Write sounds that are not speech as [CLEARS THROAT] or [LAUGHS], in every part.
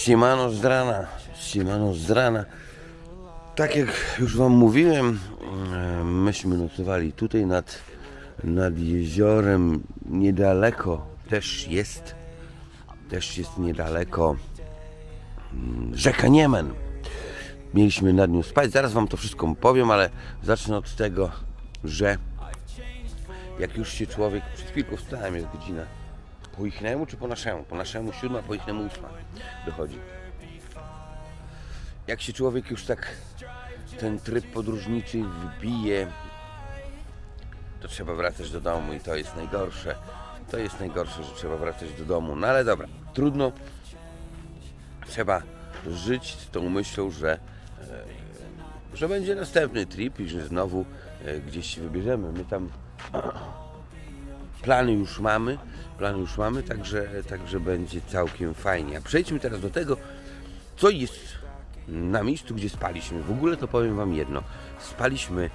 Siemano z rana, siemano z rana. Tak jak już Wam mówiłem, e, myśmy nocowali tutaj nad, nad jeziorem, niedaleko też jest, też jest niedaleko mm, rzeka Niemen. Mieliśmy nad nią spać, zaraz Wam to wszystko powiem, ale zacznę od tego, że jak już się człowiek, przed chwilką wstałem, jest godzina po ichnemu czy po naszemu? Po naszemu siódma, po ichnemu ósma dochodzi. Jak się człowiek już tak ten tryb podróżniczy wbije, to trzeba wracać do domu i to jest najgorsze. To jest najgorsze, że trzeba wracać do domu. No ale dobra, trudno. Trzeba żyć z tą myślą, że, e, że będzie następny trip i że znowu e, gdzieś się wybierzemy. My tam plany już mamy, plany już mamy, także, także będzie całkiem fajnie. A przejdźmy teraz do tego, co jest na miejscu, gdzie spaliśmy. W ogóle to powiem Wam jedno. Spaliśmy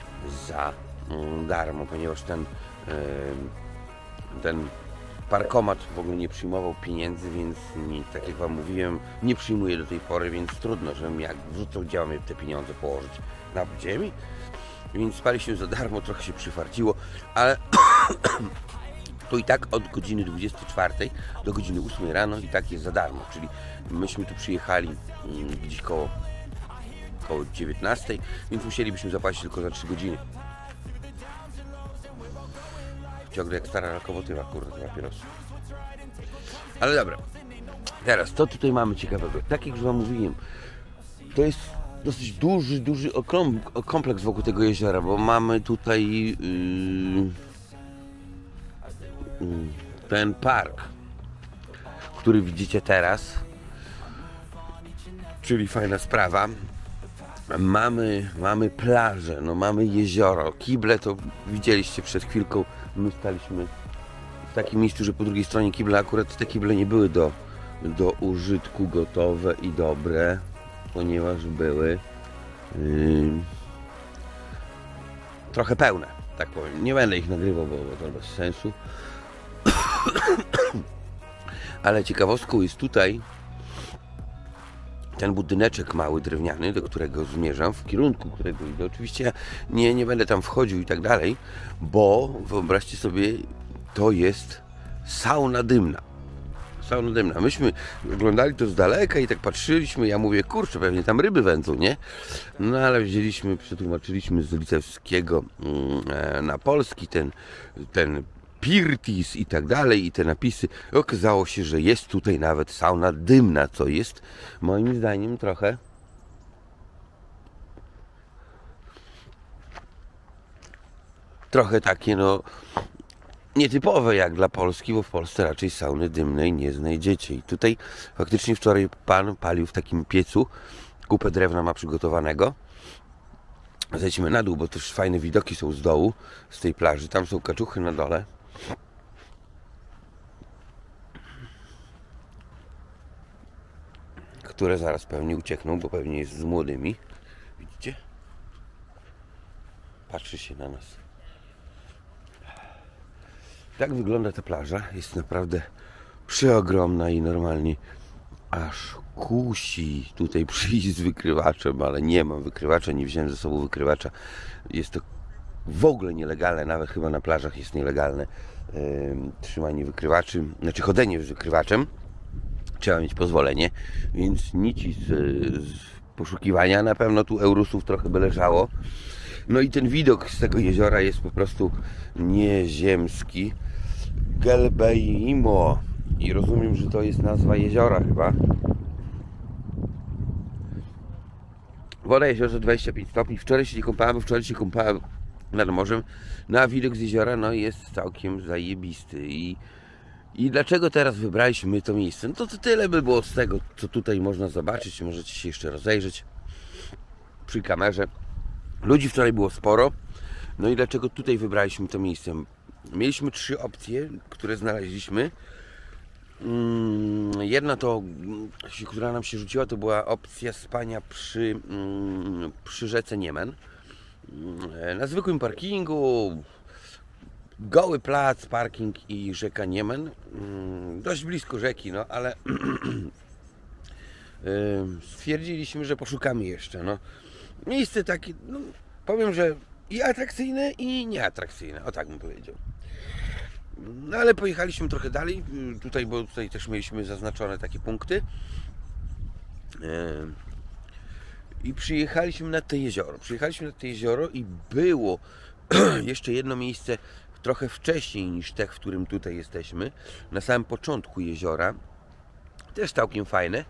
za mm, darmo, ponieważ ten, ten parkomat w ogóle nie przyjmował pieniędzy, więc nie, tak jak Wam mówiłem, nie przyjmuje do tej pory, więc trudno, żebym jak wrzucał działam te pieniądze położyć na ziemi. Więc spaliśmy za darmo, trochę się przyfarciło, ale to i tak od godziny 24 do godziny 8 rano i tak jest za darmo. Czyli myśmy tu przyjechali mm, gdzieś koło, koło 19, więc musielibyśmy zapłacić tylko za 3 godziny. Ciągle jak stara lokomotywa, kurde, papieros. Ale dobra. Teraz, co tutaj mamy ciekawego? Tak jak już Wam mówiłem, to jest dosyć duży, duży kompleks wokół tego jeziora, bo mamy tutaj yy, ten park, który widzicie teraz, czyli fajna sprawa. Mamy, mamy plażę, no mamy jezioro, kible to widzieliście przed chwilką, my staliśmy w takim miejscu, że po drugiej stronie kibla akurat te kible nie były do, do użytku gotowe i dobre, ponieważ były yy, trochę pełne, tak powiem. Nie będę ich nagrywał, bo, bo to bez sensu. [COUGHS] Ale ciekawostką jest tutaj ten budyneczek mały, drewniany, do którego zmierzam, w kierunku którego idę. Oczywiście nie, nie będę tam wchodził i tak dalej, bo wyobraźcie sobie, to jest sauna dymna. Sauna dymna. Myśmy oglądali to z daleka i tak patrzyliśmy. Ja mówię, kurczę, pewnie tam ryby wędzą, nie? No ale wzięliśmy, przetłumaczyliśmy z litewskiego mm, e, na polski ten, ten Pirtis i tak dalej, i te napisy. Okazało się, że jest tutaj nawet sauna dymna, co jest moim zdaniem trochę trochę takie no nietypowe jak dla Polski, bo w Polsce raczej sauny dymnej nie znajdziecie. I tutaj faktycznie wczoraj pan palił w takim piecu, kupę drewna ma przygotowanego. Zejdźmy na dół, bo też fajne widoki są z dołu, z tej plaży. Tam są kaczuchy na dole. Które zaraz pewnie uciekną, bo pewnie jest z młodymi. Widzicie? Patrzy się na nas. Tak wygląda ta plaża. Jest naprawdę przeogromna i normalnie aż kusi tutaj przyjść z wykrywaczem, ale nie mam wykrywacza, nie wziąłem ze sobą wykrywacza. Jest to w ogóle nielegalne, nawet chyba na plażach jest nielegalne yy, trzymanie wykrywaczy, znaczy chodzenie z wykrywaczem. Trzeba mieć pozwolenie, więc nici z, z poszukiwania. Na pewno tu Eurusów trochę by leżało. No i ten widok z tego jeziora jest po prostu nieziemski. Gelbeimo. I rozumiem, że to jest nazwa jeziora chyba. Woda jeziorze 25 stopni. Wczoraj się nie kąpałem, wczoraj się kąpałem nad morzem. No a widok z jeziora no, jest całkiem zajebisty. I, I dlaczego teraz wybraliśmy to miejsce? No to, to tyle by było z tego, co tutaj można zobaczyć. Możecie się jeszcze rozejrzeć przy kamerze. Ludzi wczoraj było sporo. No i dlaczego tutaj wybraliśmy to miejsce? Mieliśmy trzy opcje, które znaleźliśmy. Mm, Jedna to, która nam się rzuciła, to była opcja spania przy, mm, przy rzece Niemen. Mm, Na zwykłym parkingu, goły plac, parking i rzeka Niemen. Mm, Dość blisko rzeki, no ale [CLEARS THROAT] stwierdziliśmy, że poszukamy jeszcze. No. Miejsce takie, no, powiem, że i atrakcyjne, i nieatrakcyjne. O tak bym powiedział. No ale pojechaliśmy trochę dalej, tutaj, bo tutaj też mieliśmy zaznaczone takie punkty. I przyjechaliśmy na te jezioro. Przyjechaliśmy na te jezioro i było [CLEARS THROAT] jeszcze jedno miejsce trochę wcześniej niż te, w którym tutaj jesteśmy. Na samym początku jeziora. Też całkiem fajne,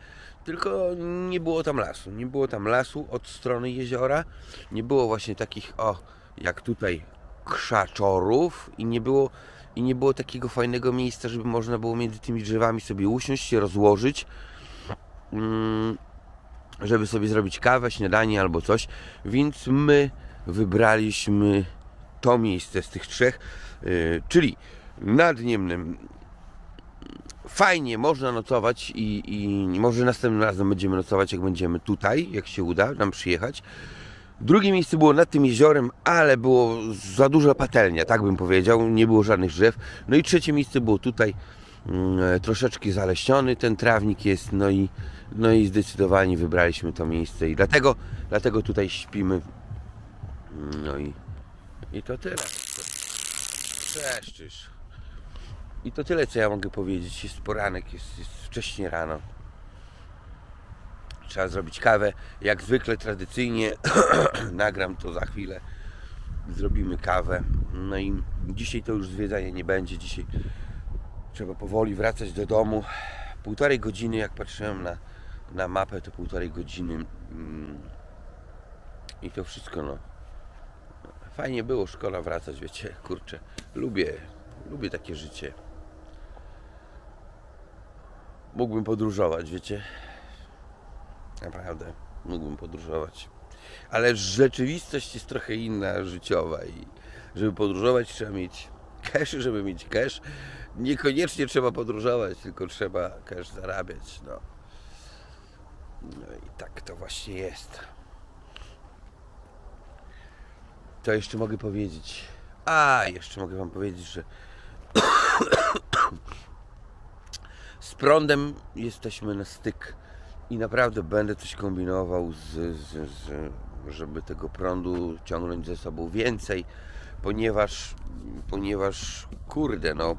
tylko nie było tam lasu. Nie było tam lasu od strony jeziora. Nie było właśnie takich, o, jak tutaj, krzaczorów i nie było i nie było takiego fajnego miejsca, żeby można było między tymi drzewami sobie usiąść, się rozłożyć, mm, żeby sobie zrobić kawę, śniadanie albo coś. Więc my wybraliśmy to miejsce z tych trzech, yy, czyli nad Niemnem. Fajnie, można nocować i, i może następnym razem będziemy nocować, jak będziemy tutaj, jak się uda nam przyjechać. Drugie miejsce było nad tym jeziorem, ale było za duża patelnia, tak bym powiedział, nie było żadnych drzew. No i trzecie miejsce było tutaj, troszeczkę zaleśniony ten trawnik jest, no i, no i zdecydowanie wybraliśmy to miejsce i dlatego, dlatego tutaj śpimy. No i, i to tyle. Przeszczysz. I to tyle, co ja mogę powiedzieć. Jest poranek, jest, jest wcześnie rano. Trzeba zrobić kawę. Jak zwykle tradycyjnie [CLEARS THROAT] nagram to za chwilę. Zrobimy kawę. No i dzisiaj to już zwiedzanie nie będzie. Dzisiaj trzeba powoli wracać do domu. Półtorej godziny, jak patrzyłem na, na mapę, to półtorej godziny. Mm, I to wszystko, no. Fajnie było szkoła wracać, wiecie, kurczę. Lubię, lubię takie życie. Mógłbym podróżować, wiecie. Naprawdę, mógłbym podróżować. Ale rzeczywistość jest trochę inna, życiowa i żeby podróżować trzeba mieć cash, żeby mieć cash. Niekoniecznie trzeba podróżować, tylko trzeba cash zarabiać. No. no i tak to właśnie jest. To jeszcze mogę powiedzieć. A, jeszcze mogę Wam powiedzieć, że [COUGHS] z prądem jesteśmy na styk i naprawdę będę coś kombinował, z, z, z, żeby tego prądu ciągnąć ze sobą więcej, ponieważ, ponieważ kurde, no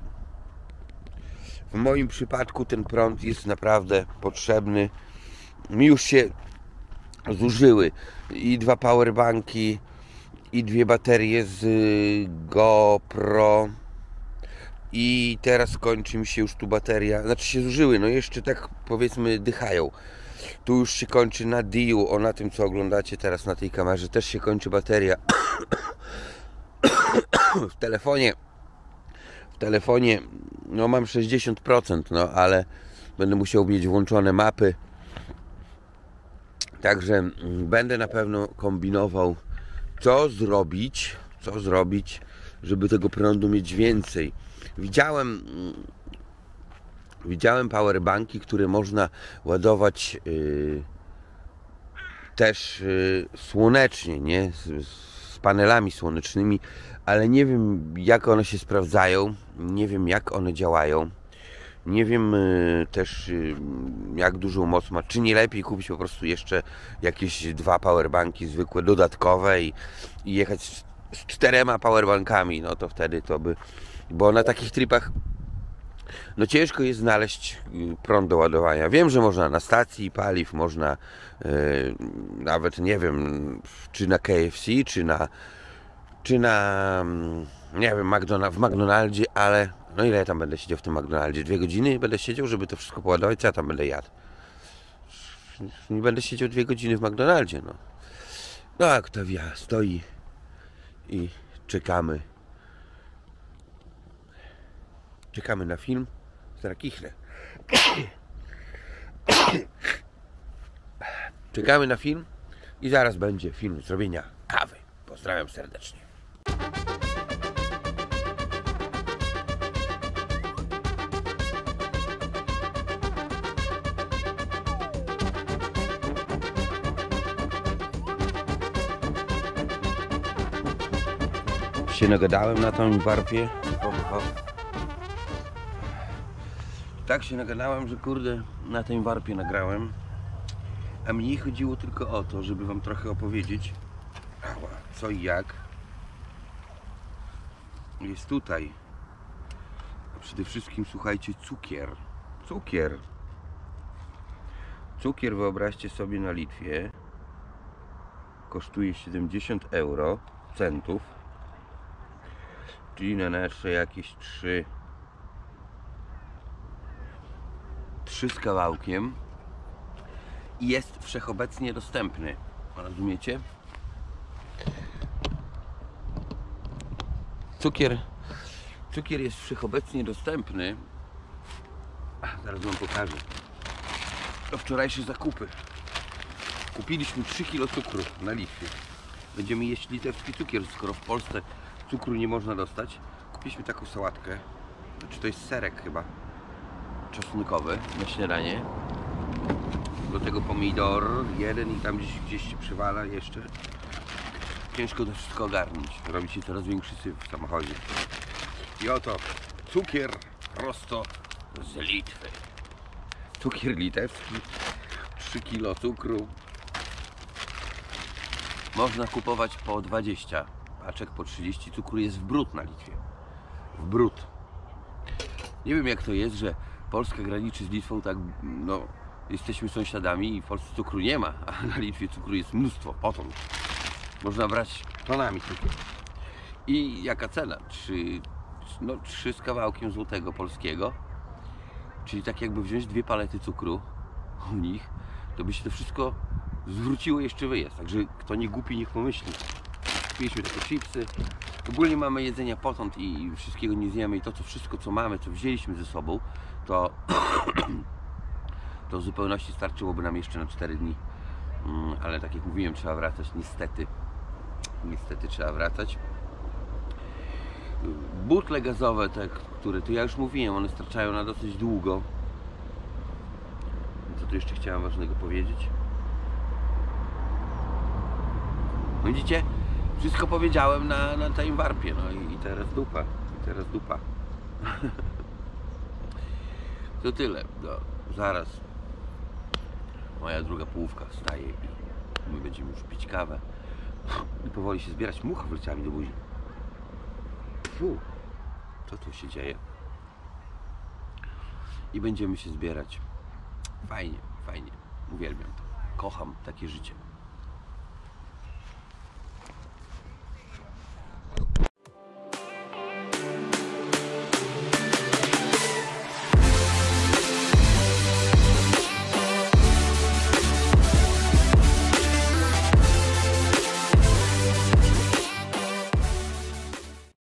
w moim przypadku ten prąd jest naprawdę potrzebny. Mi już się zużyły i dwa powerbanki, i dwie baterie z GoPro i teraz kończy mi się już tu bateria, znaczy się zużyły, no jeszcze tak powiedzmy dychają. Tu już się kończy na Diu, o na tym co oglądacie teraz na tej kamerze też się kończy bateria. W telefonie w telefonie no mam 60%, no ale będę musiał mieć włączone mapy. Także mm, będę na pewno kombinował co zrobić, co zrobić, żeby tego prądu mieć więcej. Widziałem widziałem powerbanki, które można ładować yy, też yy, słonecznie, nie? Z, panelami słonecznymi, ale nie wiem jak one się sprawdzają, nie wiem jak one działają. Nie wiem yy, też y, jak dużą moc ma. Czy nie lepiej kupić po prostu jeszcze jakieś dwa powerbanki zwykłe, dodatkowe i, i jechać z, z czterema powerbankami, no to wtedy to by bo na takich tripach no ciężko jest znaleźć y, prąd do ładowania. Wiem, że można na stacji paliw, można yy, nawet nie wiem, czy na KFC, czy na czy na mm, nie wiem, w McDonaldzie, ale no ile ja tam będę siedział w tym McDonaldzie? Dwie godziny będę siedział, żeby to wszystko poładować, co ja tam będę jadł? Nie będę siedział dwie godziny w McDonaldzie, no. No a kto wie, stoi i czekamy Czekamy na film. Zaraz kichnę. Czekamy na film i zaraz będzie film zrobienia kawy. Pozdrawiam serdecznie. się nagadałem na tą warpie tak się nagadałem, że kurde na tej warpie nagrałem. A mnie chodziło tylko o to, żeby Wam trochę opowiedzieć, co i jak jest tutaj. A przede wszystkim słuchajcie, cukier. Cukier. Cukier wyobraźcie sobie na Litwie kosztuje 70 euro centów czyli na nasze jakieś 3 3 z kawałkiem i jest wszechobecnie dostępny. Rozumiecie? cukier. Cukier jest wszechobecnie dostępny. Ach, zaraz wam pokażę. To wczorajsze zakupy. Kupiliśmy 3 kg cukru na Litwie. Będziemy jeść litewski cukier skoro w Polsce cukru nie można dostać. Kupiliśmy taką sałatkę. Czy to jest serek chyba czosnkowy na śniadanie. Do tego pomidor jeden i tam gdzieś, gdzieś się przywala jeszcze. Ciężko to wszystko ogarnąć. Robi się coraz większy syf w samochodzie. I oto cukier prosto z Litwy. Cukier litewski. 3 kg cukru. Można kupować po 20 paczek po 30 cukru jest w brud na Litwie. W brud. Nie wiem jak to jest, że Polska graniczy z Litwą tak, no jesteśmy sąsiadami i w Polsce cukru nie ma, a na Litwie cukru jest mnóstwo, potąd. Można brać tonami cukru. I jaka cena? Trzy, no, trzy z kawałkiem złotego polskiego. Czyli tak jakby wziąć dwie palety cukru u nich to by się to wszystko zwróciło jeszcze wyjazd. Także kto nie głupi niech pomyśli. Kupiliśmy takie chipsy ogólnie mamy jedzenia potąd i wszystkiego nie zjemy i to co wszystko co mamy, co wzięliśmy ze sobą to [COUGHS] to w zupełności starczyłoby nam jeszcze na 4 dni. Mm, ale tak jak mówiłem trzeba wracać. Niestety niestety trzeba wracać. Butle gazowe te, które to ja już mówiłem, one starczają na dosyć długo. Co tu jeszcze chciałem ważnego powiedzieć? Widzicie? Wszystko powiedziałem na, na tej warpie, no i, i teraz dupa. I teraz dupa. [LAUGHS] to tyle. No, zaraz moja druga połówka wstaje i my będziemy już pić kawę. I powoli się zbierać. Mucha wleciała mi do buzi. Fu, co tu się dzieje? I będziemy się zbierać. Fajnie, fajnie. Uwielbiam to. Kocham takie życie.